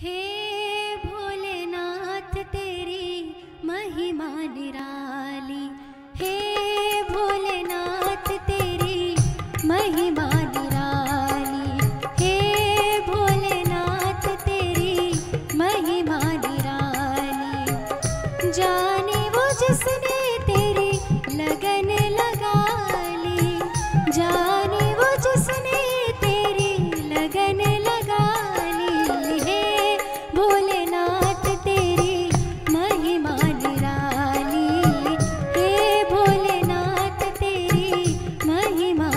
हे भोलेनाथ तेरी महिमा निराली। हे भोलेनाथ तेरी महिमा जाने वो जिसने तेरी